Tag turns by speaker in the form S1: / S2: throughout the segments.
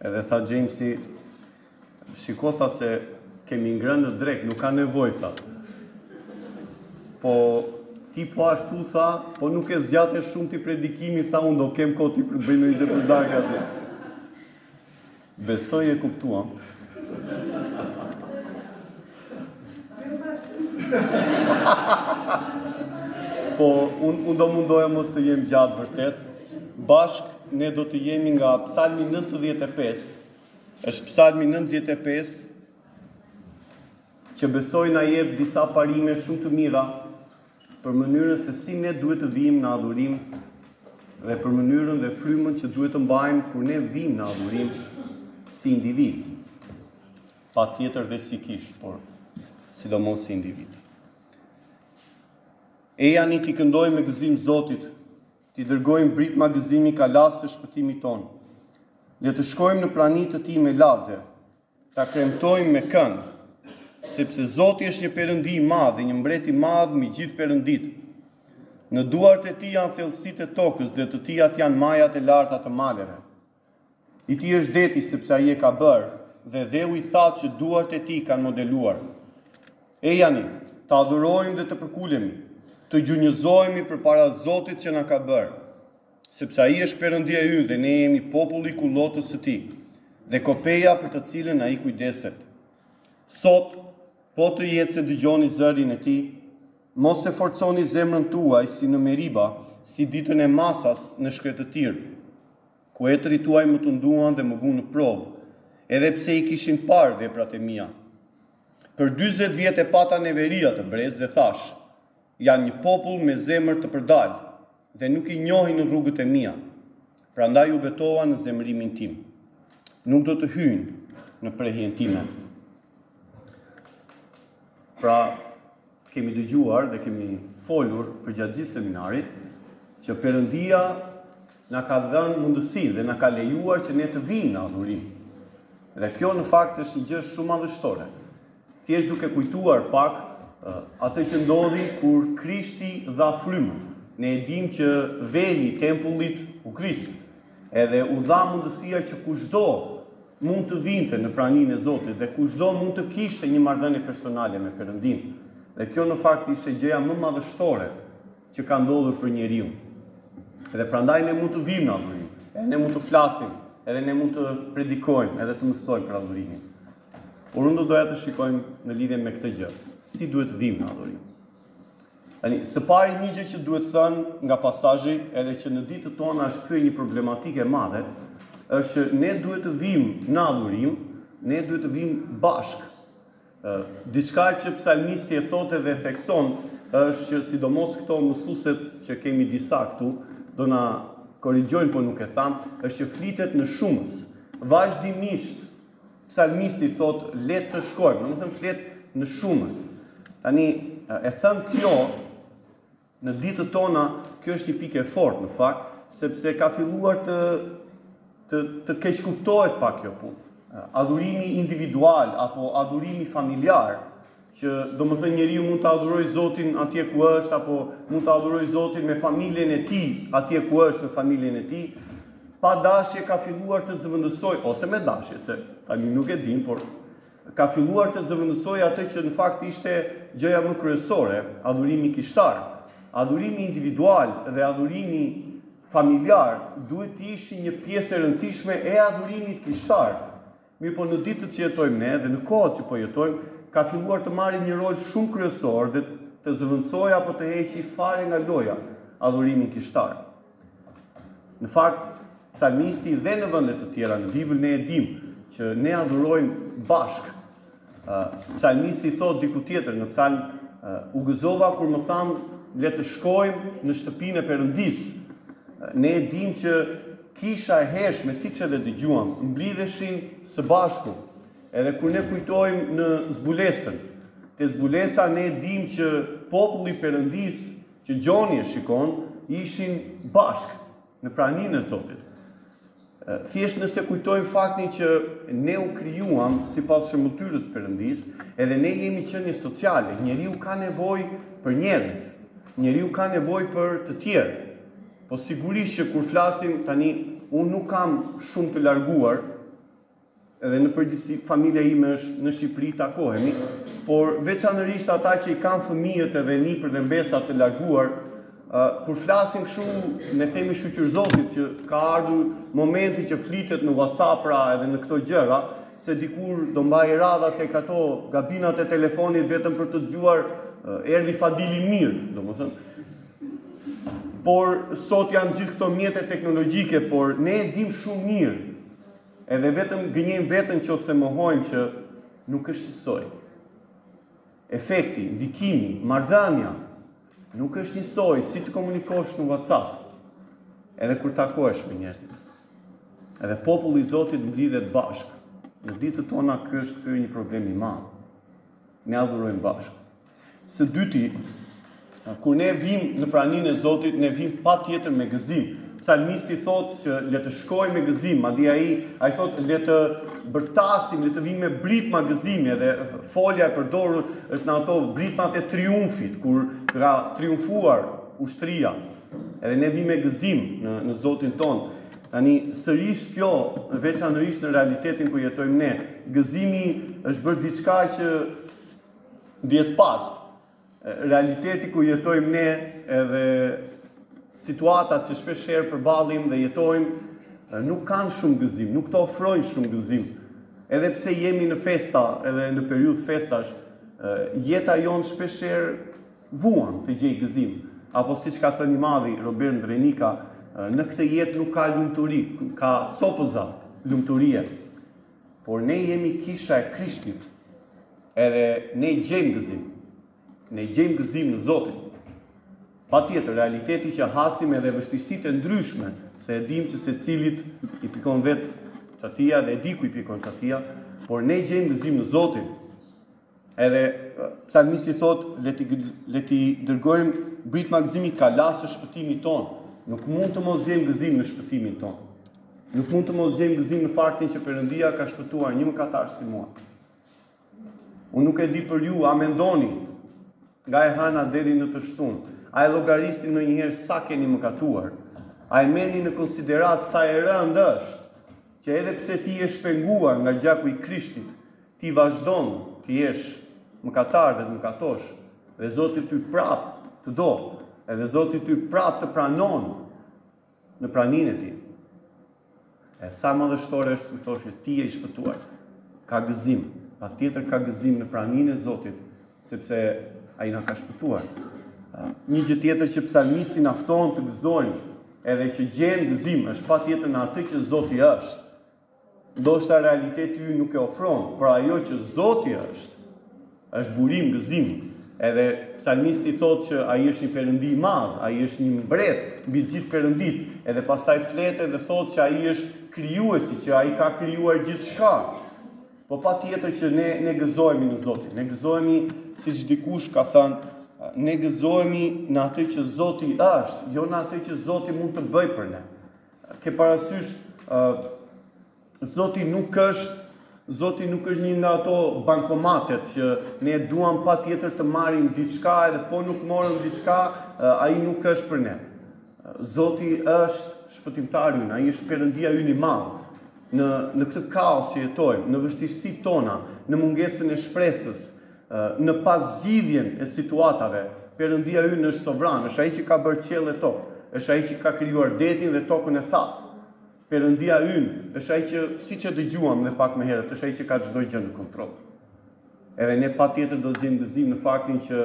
S1: Edhe tha Xhemsi, Shiko tha se kemi ngrënë në drekë, nuk ka nevojë tha. Po ti po ashtu tha, po nuk e zgjate shumë ti predikimin tha unë do kem kohë të të bëj ndonjë gjë për darkë aty. Besoj e kuptuam. Po, unë un do mundohem mos të jem gjatë vërtet. Bashkë, ne do të jemi nga psalmi 95. është psalmi 95, që besoj na jep disa parime shumë të mira për mënyrën se si ne duhet të vijmë në adhurim dhe për mënyrën dhe frymën që duhet të mbajmë kur ne vijmë në adhurim si individë. Patjetër dhe si kishë, por sidomos si individë. Ejani t'i këndojmë me gëzim Zotit, t'i dërgojmë britma gëzimi kalasë së shpëtimit tonë. Le të shkojmë në prani të tij me lavde, ta kremtojmë me këngë, sepse Zoti është një perëndi i madh dhe një mbret i madh mbi gjithë perënditë. Në duart e tij janë thellësitë e tokës dhe të tijat janë majat e larta të maleve. I tij është deti sepse ai e ka bërë dhe dheu i thatë që duart e tij kanë modeluar. Ejani, të adhurojmë dhe të përkulemi, të gjunjëzohemi përpara Zotit që na ka bërë, sepse ai është Perëndia ynë dhe ne jemi populli i kullotës së tij dhe kopeja për të cilën ai kujdeset. Sot, po të jetë se dëgjoni zërin e tij, mos e forconi zemrën tuaj si në Meriba, si ditën e Masas në shkretëtirë. ku etërit tuaj më tunduan dhe më vunë në provë, edhe pse i kishin parë veprat e mia. Për dyzet vjet e pata neveri atë brez dhe thashë, Janë një popull me zemër të përdalë dhe nuk i njohin rrugët e mia, prandaj u betova në zemërimin tim. Nuk do të hyjnë në prehjen time. Pra, kemi dëgjuar dhe kemi folur përgjatë gjithë seminarit që Perëndia na ka dhënë mundësi dhe na ka lejuar që ne të vijmë në adhurim. Dhe kjo në fakt është një gjë shumë madhështore. Thjesht duke kujtuar pak atë që ndodhi kur Krishti dha frymën. Ne e dimë që veli i tempullit u gris Edhe u dha mundësia që kushdo mund të vinte në praninë e Zotit dhe kushdo mund të kishte një marrëdhënie personale me Perëndinë. Dhe kjo në fakt ishte gjëja më madhështore që ka ndodhur për njeriun. Edhe prandaj ne mund të vijmë në adhurim, edhe ne mund të flasim, edhe ne mund të predikojmë, edhe të mësojmë për adhurimin. Por unë do doja të shikojmë në lidhje me këtë gjë, si duhet të vijmë në adhurim. Tani, së pari një gjë që duhet thënë nga pasazhi, edhe që në ditët tona është krye një problematikë e madhe, është që ne duhet të vijmë në adhurim, ne duhet të vijmë bashkë. Ë, diçka që psalmisti e thotë dhe thekson është që sidomos këto mësueset që kemi disa këtu, do na korrigjojnë po nuk e themi, është që flitet në shumës. Vazhdimisht Psalmisti thotë le të shkojmë, domethënë flet në shumës. Tani e thënë kjo në ditët tona, kjo është një pikë e fortë në fakt, sepse ka filluar të të të keqkuptohet pak kjo punë. Adhurimi individual apo adhurimi familjar Që domethënë njeriu mund të adhurojë Zotin atje ku është, apo mund të adhurojë Zotin me familjen e tij atje ku është me familjen e tij, pa dashje ka filluar të zëvendësojë, ose me dashje, se tani nuk e dimë, por ka filluar të zëvendësojë atë që në fakt ishte gjëja më kryesore, adhurimi kishtar. Adhurimi individual dhe adhurimi familjar duhet të ishin një pjesë e rëndësishme e adhurimit kishtar. Mirëpo në ditët që jetojmë ne dhe në kohët që po jetojmë, ka filluar të marri një rol shumë kryesor dhe të zëvendësojë apo të heqi fare nga loja, adhurimin kishtar. Në fakt, psalmisti dhe në vende të tjera në Bibël ne e dimë që ne adhurojmë bashkë, Psalmisti thotë diku tjetër në psalm, U gëzova kur më thanë le të shkojmë në shtëpinë e Perëndisë. Ne e dimë që kisha e hershme, siç edhe dëgjuam, mblidheshin së bashku. Edhe kur ne kujtojmë në zbulesën, te zbulesa ne e dimë që populli i Perëndisë që Gjoni e shikon, ishin bashkë. Në praninë e Zotit. Thjesht nëse kujtojmë faktin që ne u krijuam sipas shëmbëlltyrës së Perëndisë, edhe ne jemi qenie sociale. Njeriu ka nevojë për njerëz. Njeriu ka nevojë për të tjerë. Po sigurisht që kur flasim tani, unë nuk kam shumë të larguar Edhe në përgjithësi familja ime është në Shqipëri, takohemi, por veçanërisht ata që i kanë fëmijët edhe nipër dhe mbesa të larguar, kur flasim kështu, ne themi shyqyr Zotit që ka ardhur momenti që flitet në WhatsApp-ra edhe në këto gjëra, se dikur do mbahej radha tek ato gabinat e telefonit vetëm për të dëgjuar erdhi Fadili mirë, domethënë. Por sot janë gjithë këto mjete teknologjike, por ne e dimë shumë mirë Edhe vetëm gënjejmë veten nëse mohojmë që nuk është njësoj. Efekti, ndikimi, marrëdhënia nuk është njësoj si të komunikosh në WhatsApp. Edhe kur takohesh me njerëzit. Edhe populli i Zotit mblidhet bashkë. Në ditët tona ky është krye një problem i madh. Ne adhurojmë bashkë. Së dyti, kur ne vijmë në praninë e Zotit, ne vijmë patjetër me gëzim. Psalmisti thotë që le të shkojmë me gëzim, madje ai, ai thotë le të bërtasim, le të vijmë me britma gëzimi, edhe folja e përdorur është në ato britmat e triumfit, kur ka triumfuar ushtria, edhe ne vijmë me gëzim në, në Zotin tonë. Tani, sërish kjo, veçanërisht në realitetin ku jetojmë ne, gëzimi është bërë diçka që Ndjesë pak, realiteti ku jetojmë ne edhe situatat që shpesh herë përballim dhe jetojmë nuk kanë shumë gëzim, nuk të ofrojnë shumë gëzim. Edhe pse jemi në festa, edhe në periudhë festash, jeta jonë shpesh herë vuan të gjejë gëzim. Apo siç ka thënë i madhi Robert Ndrenika, në këtë jetë nuk ka lumturi, ka copëza lumturie. Por ne jemi kisha e Krishtit, edhe ne gjejmë gëzim. Ne gjejmë gëzim në Zotin. Patjetër, realiteti që hasim edhe vështirësitë e ndryshme, se e dimë që secilit i pikon vetë çatia dhe e di ku i pikon çatia, por ne gjejmë gëzim në Zotin. Edhe psalmisti thotë, le t'i, le t'i dërgojmë britma gëzimi kalasë së shpëtimit tonë. Nuk mund të mos gjejmë gëzim në shpëtimin tonë. Nuk mund të mos gjejmë gëzim në faktin që Perëndia ka shpëtuar një mëkatar si mua. Unë nuk e di për ju, a mendoni nga e hëna deri në të shtunë, a e llogarisni ndonjëherë sa keni mëkatuar? A e merrni në konsideratë sa e rëndë është që edhe pse ti je i shpenguar nga gjaku i Krishtit, Ti vazhdon të jesh mëkatar dhe të mëkatosh dhe Zoti ty prap të do, edhe Zoti ty prap të pranon në praninë e tij. E sa madhështore është të kuptosh që ti je i shpëtuar. Ka gëzim, patjetër ka gëzim në praninë e Zotit, sepse ai na ka shpëtuar. Një gjë tjetër që psalmisti na fton të gëzojmë, edhe që gjen gëzim, është patjetër në atë që Zoti është. Ndoshta realiteti ynë nuk e ofron, por ajo që Zoti është, është burim gëzimi. Edhe psalmisti thotë që ai është një perëndi i madh, ai është një mbret mbi të gjithë perënditë. Edhe pastaj flet edhe thotë që ai është krijuesi, që ai ka krijuar gjithçka. Po patjetër që ne, ne gëzohemi në Zotin. Ne gëzohemi, siç dikush ka thënë, ne gëzohemi në atë që Zoti është, jo në atë që Zoti mund të bëjë për ne. Ke parasysh Zoti nuk është Zoti nuk është një nga ato bankomatet që ne duam patjetër të marrim diçka edhe po nuk morëm diçka, ai nuk është për ne. Zoti është shpëtimtari ynë, ai është Perëndia ynë i madh. Në, në këtë kaos që jetojmë, në vështirësitë tona, në mungesën e shpresës, Në pazgjidhjen e situatave, Perëndia ynë është sovran, është ai që ka bërë qiell e tokë, është ai që ka krijuar detin dhe tokën e thatë. Perëndia ynë është ai që, siç e dëgjuam dhe pak më herët, është ai që ka çdo gjë në kontroll. Edhe ne patjetër do të gjejmë gëzim në faktin që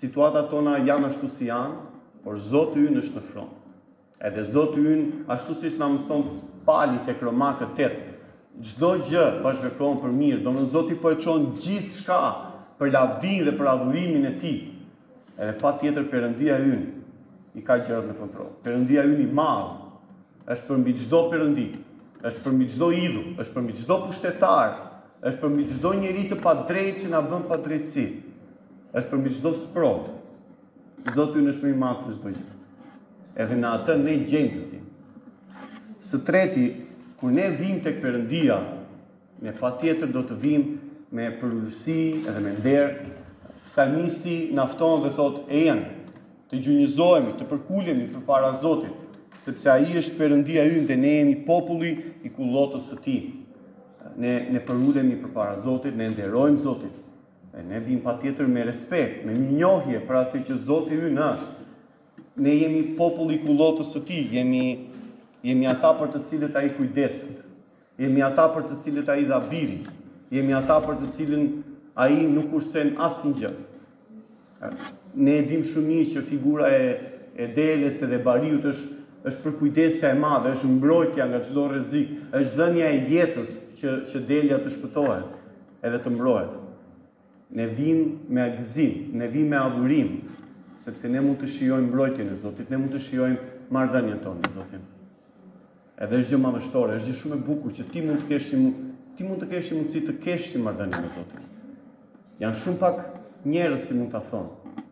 S1: situatat tona janë ashtu si janë, por Zoti ynë është në fron. Edhe Zoti ynë, ashtu siç na mëson Pali tek Romakët tetë, çdo gjë bashkëvepron për mirë, domethënë Zoti po e çon gjithçka për lavdinë dhe për adhurimin e Tij. Edhe patjetër Perëndia ynë i ka gjërat në kontroll. Perëndia ynë i madh është përmbi çdo perëndi, është përmbi çdo idhull, është përmbi çdo pushtetar, është përmbi çdo njeri të padrejtë që na bën padrejtësi, është përmbi çdo sprovë. Zoti ynë është më i madh se çdo gjë. Edhe në atë ne gjejmë gëzim. Së treti, kur ne vijmë tek Perëndia, ne patjetër do të vijmë me përulësi edhe me nder. Salmisti na fton dhe thotë, "Ejani, të gjunjëzohemi, të përkulemi përpara Zotit, sepse ai është Perëndia ynë dhe ne jemi populli i kullotës së tij." Ne ne përulemi përpara Zotit, ne nderojmë Zotin. Dhe ne vijmë patjetër me respekt, me mirënjohje për atë që Zoti ynë është. Ne jemi populli i kullotës së tij, jemi jemi ata për të cilët ai kujdeset. Jemi ata për të cilët ai dha birin. Jemi ata për të cilën ai nuk kursen asnjë gjë. Ne e dimë shumë mirë që figura e e deles edhe bariut është është përkujdesja e madhe, është mbrojtja nga çdo rrezik, është dhënia e jetës që që delja të shpëtohet edhe të mbrohet. Ne vijmë me gëzim, ne vijmë me adhurim, sepse ne mund të shijojmë mbrojtjen e Zotit, ne mund të shijojmë marrëdhënien tonë me Zotin. Edhe është gjë madhështore, është gjë shumë e bukur që ti mund të kesh një ti mund të kesh një mundësi të kesh një marrëdhënie me Zotin. Janë shumë pak njerëz që mund ta thonë.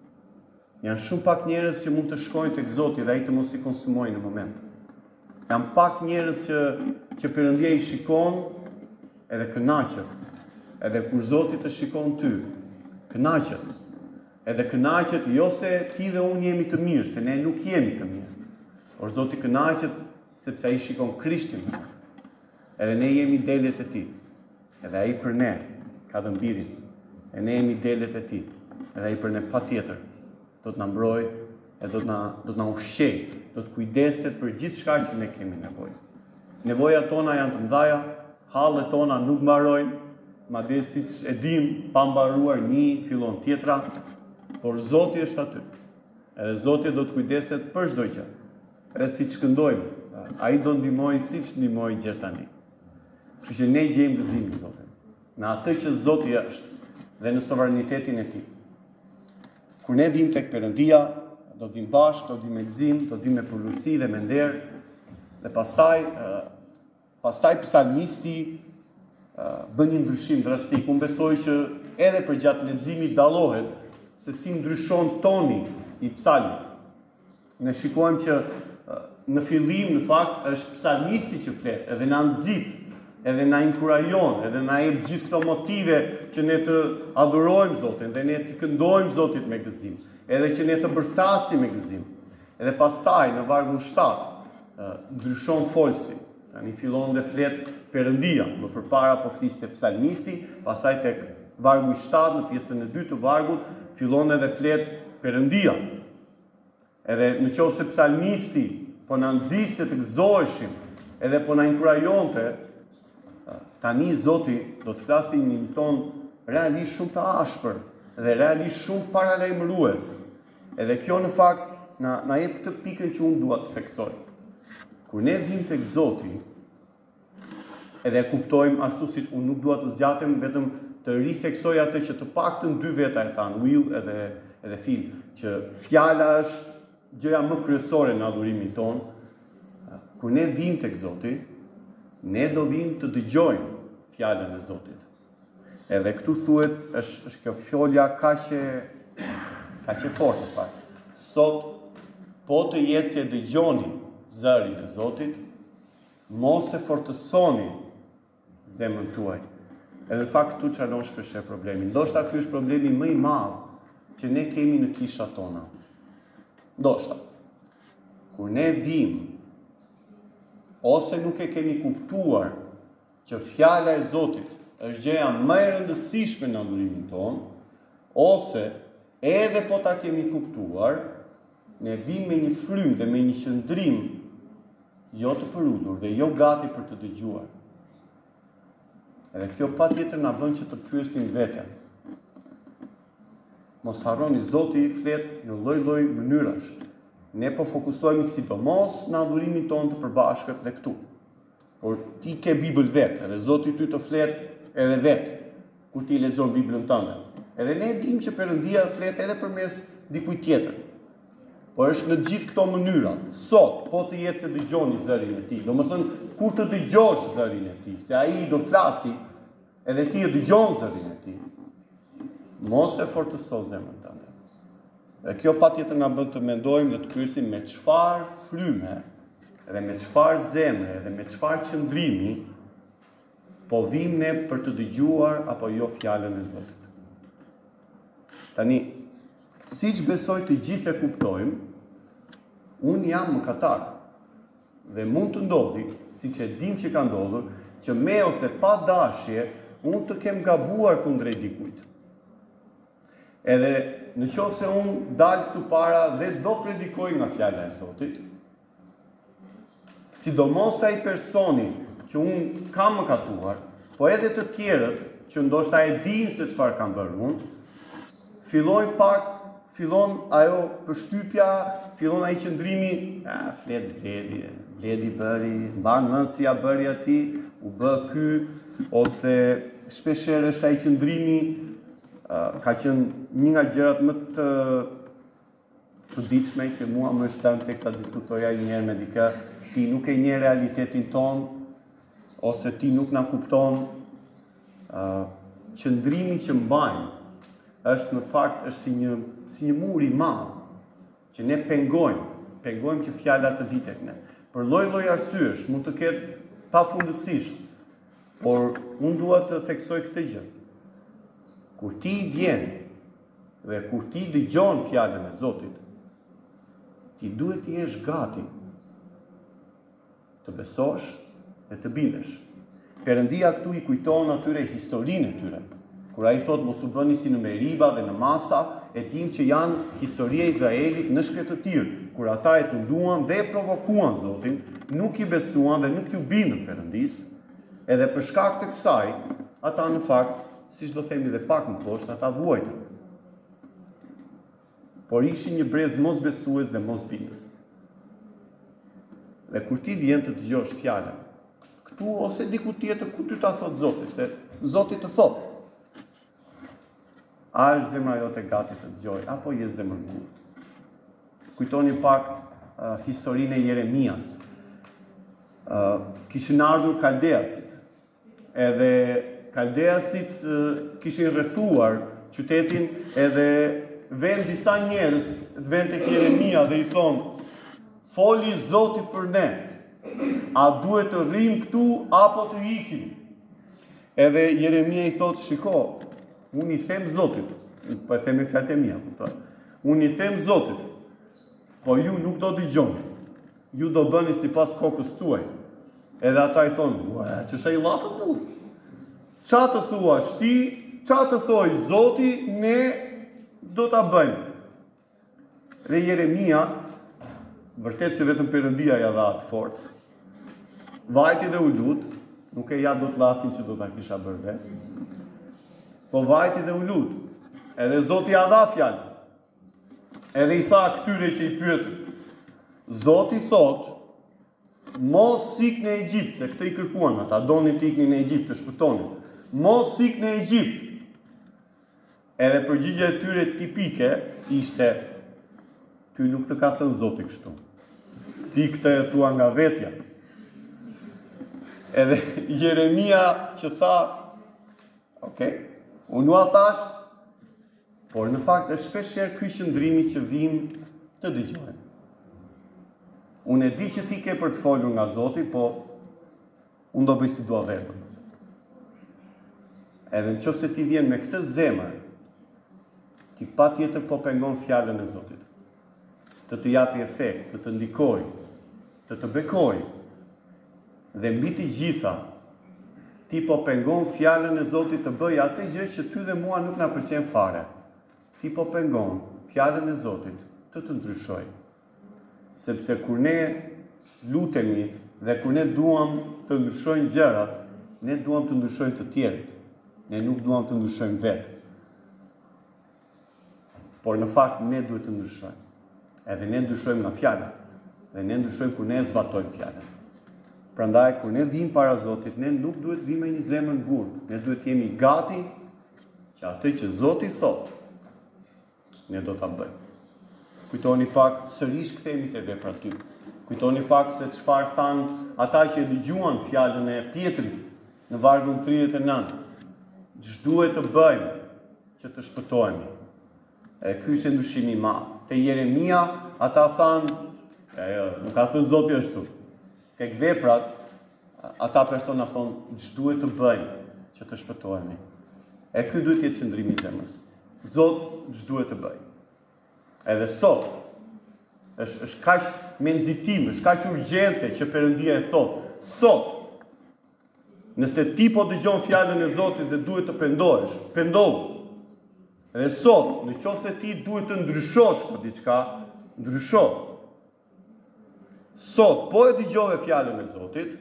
S1: Janë shumë pak njerëz që mund të shkojnë tek Zoti dhe ai të mos i konsumojë në moment. Janë pak njerëz që që Perëndia i shikon edhe kënaqet. Edhe kur Zoti të shikon ty, kënaqet. Edhe kënaqet jo se ti dhe unë jemi të mirë, se ne nuk jemi të mirë. Por Zoti kënaqet sepse ai shikon Krishtin. Edhe ne jemi delet e tij. Edhe ai për ne ka dhënë birin, e ne jemi delet e tij. Edhe ai për ne patjetër do të na mbrojë e do të na do të na ushqejë, do të kujdeset për gjithçka që ne kemi nevojë. Nevojat tona janë të mëdha, hallet tona nuk mbarojnë, madje siç e dimë, pa mbaruar një fillon tjetra, por Zoti është aty. Edhe Zoti do të kujdeset për çdo gjë. Edhe siç këndojmë, ai do ndihmojë siç ndihmoi gjer tani. Kështu që ne gjejmë gëzimin në Zotin, në atë që Zoti është dhe në sovranitetin e tij. Kur ne vim tek Perëndia, do të vim bashkë, do të vim me gëzim, do të vim me përulësi dhe me nder. Dhe pastaj pastaj psalmisti bën një ndryshim drastik. Unë besoj që edhe përgjatë leximit dallohet se si ndryshon toni i psalmit. Ne shikojmë që në fillim në fakt është psalmisti që flet, edhe na nxit, edhe na inkurajon, edhe na jep gjithë këto motive që ne të adhurojmë Zotin dhe ne t'i këndojmë Zotit me gëzim, edhe që ne të bërtasim me gëzim. Edhe pastaj në vargun 7 ndryshon folësi. Tani fillon dhe flet Perëndia, më përpara po fliste psalmisti, pastaj tek vargu 7 në pjesën e dytë të vargut fillon edhe flet Perëndia. Edhe në qoftë se psalmisti po na nxiste të gëzoheshim, edhe po na inkurajonte, tani Zoti do të flasë me një ton realisht shumë të ashpër dhe realisht shumë paralajmërues. Edhe kjo në fakt na na jep këtë pikën që unë dua të theksoj. Kur ne vim tek Zoti, Edhe e kuptojmë, ashtu siç unë nuk dua të zgjatem, vetëm të ritheksoj atë që të paktën dy veta e thanë, Will edhe edhe Phil, që fjala është gjëja më kryesore në adhurimin tonë. Kur ne vijmë tek Zoti, ne do vijmë të dëgjojmë fjalën e Zotit. Edhe këtu thuhet është është kjo folja kaq e kaq e fortë në fakt. Sot po të jetë se dëgjoni zërin e Zotit, Mos e fortësoni zemrën tuaj. Edhe në fakt këtu çalon shpeshherë problemi. Ndoshta ky është problemi më i madh që ne kemi në kishat tona. Ndoshta kur ne vim ose nuk e kemi kuptuar që fjala e Zotit është gjëja më e rëndësishme në adhurimin tonë, ose edhe po ta kemi kuptuar, Ne vijmë me një frymë dhe me një qëndrim jo të përulur dhe jo gati për të dëgjuar. Edhe kjo patjetër na bën që të pyesim veten. Mos harroni, Zoti flet në lloj-lloj mënyrash. Ne po fokusohemi sidomos në adhurimin tonë të përbashkët dhe këtu. Por ti ke bibël vetë edhe zoti ty të flet edhe vetë kur ti lexon biblën tënde edhe ne e dimë që perëndia flet edhe përmes dikujt tjetër por është në gjithë këto mënyra sot po të jetë se dëgjoni zërin e tij domethënë kur të dëgjosh zërin e tij se ai do flasi Edhe ti e dëgjon zërin e tij. Mos e fortëso zemrën tënde. Dhe kjo patjetër na bën të mendojmë dhe të pyesim me çfarë fryme dhe me çfarë zemre dhe me çfarë qëndrimi po vim ne për të dëgjuar apo jo fjalën e Zotit. Tani, siç besoj të gjithë e kuptojmë, unë jam mëkatar. Dhe mund të ndodhë, siç e dimë që ka ndodhur, që me ose pa dashje unë të kem gabuar kundrejt dikujt. Edhe në qoftë se unë dal këtu para dhe do predikoj nga fjala e Zotit, sidomos ai personi që unë kam mëkatuar, po edhe të tjerët që ndoshta e dinë se çfarë kam bërë unë, Filloi pak, fillon ajo përshtypja, fillon ai qëndrimi, a flet Bledi, Bledi bëri, mban mend si ia bëri atij, u bë ky ose shpeshherë është ai qëndrimi, ka qenë një nga gjërat më të Çuditshme që mua më është thënë teksa diskutoja një herë me dikë, ti nuk e njeh realitetin tonë ose ti nuk na kupton. Ë qëndrimi që mbajmë është në fakt është si një si një mur i madh që ne pengojmë, pengojmë që fjala të vijë te ne. Për lloj-lloj arsyesh mund të ketë pafundësisht, por unë dua të theksoj këtë gjë. Kur ti vjen Dhe kur ti dëgjon fjalën e Zotit, ti duhet të jesh gati të besosh dhe të bindesh. Perëndia këtu i kujton atyre historinë e tyre. Kur ai thotë mos u bëni si në Meriba dhe në Masa, e dimë që janë historia e Izraelit në shkretëtirë, kur ata e tunduan dhe e provokuan Zotin, nuk i besuan dhe nuk iu bindën Perëndisë, edhe për shkak të kësaj, ata në fakt Siç do themi dhe pak më poshtë, ata vuajtën. Por ishin një brez mosbesues dhe mosbindës. Dhe kur ti vjen të dëgjosh fjalën, këtu ose diku tjetër kur ty ta thotë Zoti se Zoti të thotë. A është zemra jote gati të dëgjojë apo je zemërgurtë? Kujtoni pak uh, historinë e Jeremias. Uh, kishin ardhur kaldeasit Edhe kaldeasit kishin rrethuar qytetin edhe venë disa njerëz, venë tek Jeremia dhe i thonë, Foli Zotit për ne, a duhet të rrimë këtu apo të ikim? Edhe Jeremia i thotë, shiko, unë i them Zotit, po e them me fjalët e mia, kupton? Unë i them Zotit, Po ju nuk do dëgjoni. Ju do bëni sipas kokës tuaj. Edhe ata i thonë, Ua, ç'është ai llaf ashtu? Ç'a të thuash ti, ç'a të thoj Zoti, ne do ta bëjmë. Dhe Jeremia, vërtet që vetëm Perëndia ia dha atë forcë. Vajti dhe u lut, nuk e ia do llafin që do ta kisha bërë vetë. Po vajti dhe u lut. Edhe Zoti ia dha fjalën. Edhe i tha këtyre që e pyetën, Zoti thotë, mos ik në Egjipt, se këtë i kërkuan ata, donin të iknin në Egjipt, të shpëtonin. Mos ik në Egjipt. Edhe përgjigja e tyre tipike ishte, ty nuk të ka thënë Zoti kështu. Ti këtë e thua nga vetja. Edhe Jeremia që tha, ok, unë jua thashë, Por në fakt është shpeshherë ky qëndrimi që vijmë të dëgjojmë. Unë e di që ti ke për të folur nga Zoti, po unë do bëj si dua vetë. Edhe në qoftë se ti vjen me këtë zemër, ti patjetër po pengon fjalën e Zotit. Të të japi efekt, të të ndikojë, Të të bekojë. Dhe mbi të gjitha, ti po pengon Fjalën e Zotit të bëjë atë gjë që ty dhe mua nuk na pëlqen fare. Ti po pengon Fjalën e Zotit të të ndryshojë. Sepse kur ne lutemi dhe kur ne duam të ndryshojnë gjërat, ne duam të ndryshojnë të tjerët. Ne nuk duam të ndryshojmë vetë. Por në fakt ne duhet të ndryshojmë. Edhe ne ndryshojmë nga fjala. Dhe ne ndryshojmë kur ne e zbatojmë fjalën. Prandaj kur ne vijmë para Zotit, ne nuk duhet të vijmë me një zemër të ngurtë. Ne duhet të jemi gati që atë që Zoti thotë, ne do ta bëjmë. Kujtoni pak sërish kthehemi te Veprat dy. Kujtoni pak se çfarë thanë ata që e dëgjuan fjalën e Pjetrit në vargun 39. Ç'duhet të bëjmë? që të shpëtohemi. E ky ishte ndryshimi i madh. Te Jeremia ata thanë, e jo, nuk ka thënë Zoti ashtu. Tek veprat ata persona thonë ç'duhet të bëjmë që të shpëtohemi. E ky duhet të jetë qëndrimi i zemrës. Zot ç'duhet të bëj. Edhe sot është është kaq me nxitim, është kaq urgjente që Perëndia e thotë, sot Nëse ti po dëgjon fjalën e Zotit dhe duhet të pendohesh, pendohu. Dhe sot, në qoftë se ti duhet të ndryshosh për diçka, ndrysho. Sot, po e dëgjove fjalën e Zotit,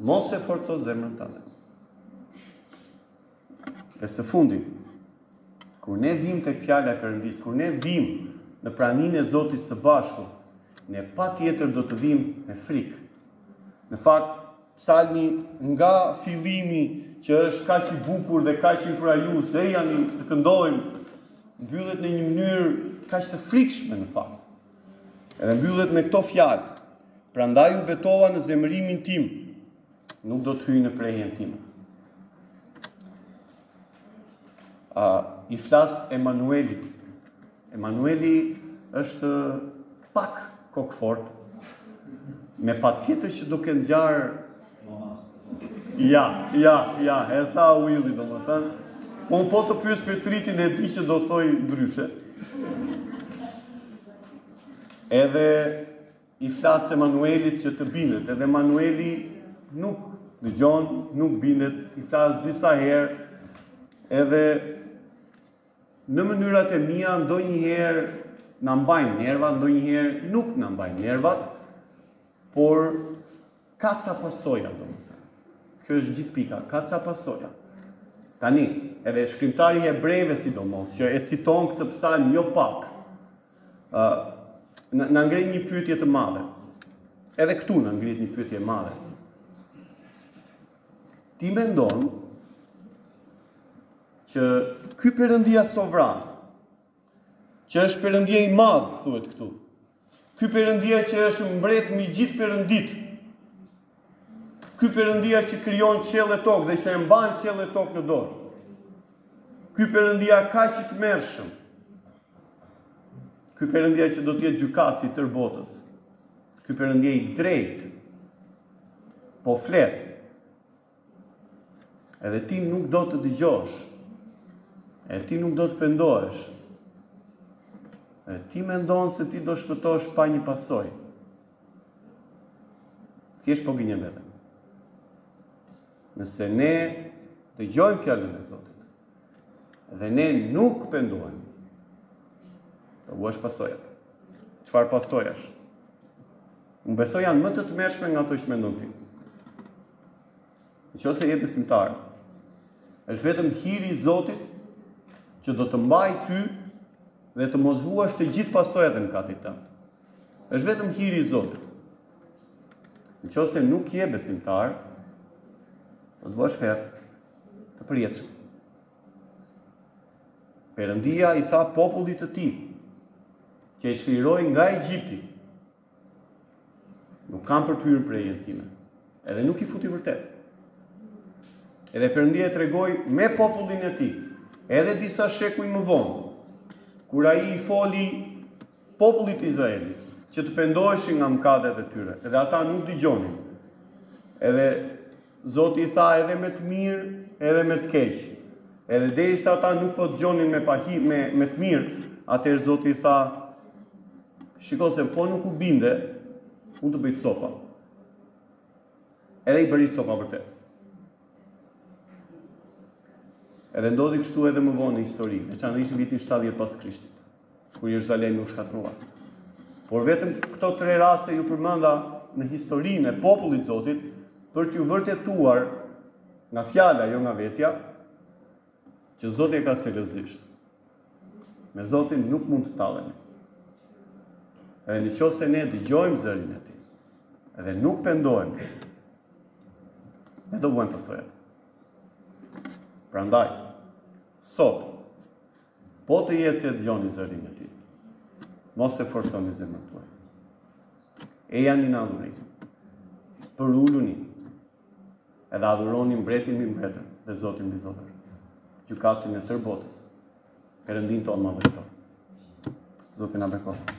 S1: mos e forco zemrën tënde. Dhe së fundi, kur ne vijmë tek Fjala e Perëndisë, kur ne vijmë në praninë e Zotit së bashku, ne patjetër do të vijmë me frikë. Në fakt, psalmi nga fillimi që është kaq i bukur dhe kaq inkurajues, ejani të këndojmë, mbyllet në një mënyrë kaq të frikshme në fakt. Edhe mbyllet me këto fjalë. Prandaj u betova në zemërimin tim, Nuk do të hyjnë në prehjen time. A, I flas Emanuelit. Emanueli është pak kokëfort, më patjetër që do ketë ngjarë... Ja, ja, ja, e tha Willi, domethënë. Po unë po të pyes Petritin e di që do thojë ndryshe. Edhe I flas Emanuelit që të bindet, edhe Emanueli nuk dëgjon, nuk bindet, i flas disa herë, edhe në mënyrat e mia ndonjëherë më mbajnë nervat, ndonjëherë nuk më mbajnë nervat, por ka ca pasoja, domethënë. Kjo është gjithë pika, ka ca pasoja. Tani, edhe shkrimtari i Hebrenjve, sidomos, që e citon këtë psalm jo pak, ë na, na ngre një pyetje të madhe. Edhe këtu na ngrihet një pyetje e madhe. Ti mendon që ky perëndia sovran, që është perëndia i madh, thuhet këtu. Ky perëndia që është mbret mbi gjithë perënditë. Ky Perëndia që krijon qiell e tokë dhe që e mban qiell e tokë në dorë. Ky Perëndia kaq i tmerrshëm. Ky Perëndia që do të jetë gjykatësi i tërë botës. Ky Perëndia i drejtë. Po flet. Edhe ti nuk do të dëgjosh. Edhe ti nuk do të pendohesh. Edhe ti mendon se ti do shpëtosh pa një pasojë. Thjesht po gënjen veten. Nëse ne dëgjojmë fjalën e Zotit dhe ne nuk pendohemi, të vuash pasojat. Çfarë pasojash? Unë besoj janë më të tmerrshme nga ato që mendon ti. Në qoftë se je besimtar, është vetëm hiri i Zotit që do të mbajë ty dhe të mos vuash të gjithë pasojat e mëkatit tënd. Është vetëm hiri i Zotit. Në qoftë se nuk je besimtar, do të vuash ferrin e përjetshëm. Perëndia i tha popullit të tij që e çliroi nga Egjipti, Nuk kanë për të hyrë në prehjen time. Edhe nuk i futi vërtet. Edhe Perëndia e tregoi me popullin e tij. Edhe disa shekuj më vonë. Kur ai i foli popullit të Izraelit. Që të pendoheshin nga mëkatet e tyre. Edhe ata nuk dëgjonin. Edhe Zoti i tha edhe me të mirë. Edhe me të keq. Edhe derisa ata nuk po dëgjonin me, pahi, me, me të mirë. Atëherë Zoti i tha Shiko se po nuk u binde, unë të bëj copa. Edhe i bëri copa vërtet. Edhe ndodhi kështu edhe më vonë në histori, veçanërisht në vitin 70 pas Krishtit, kur Jeruzalemi u shkatërrua. Por vetëm këto tre raste ju përmenda në historinë e popullit Zotit për t'ju vërtetuar nga fjala, jo nga vetja, Që Zoti e ka seriozisht. Me Zotin nuk mund të tallemi. Edhe në qoftë se ne dëgjojmë zërin e tij, edhe nuk pendohemi, ne do vuajmë pasojat. Prandaj, sot, po të jetë se dëgjoni zërin e tij, mos e forconi zemrën tuaj. Ejani në adhurim, përuluni, Edhe adhuroni mbretin mbi mbretër dhe zotin mbi zotër, gjykatësin e tërë botës, perëndinë tonë madhështor. Zoti na bekoftë.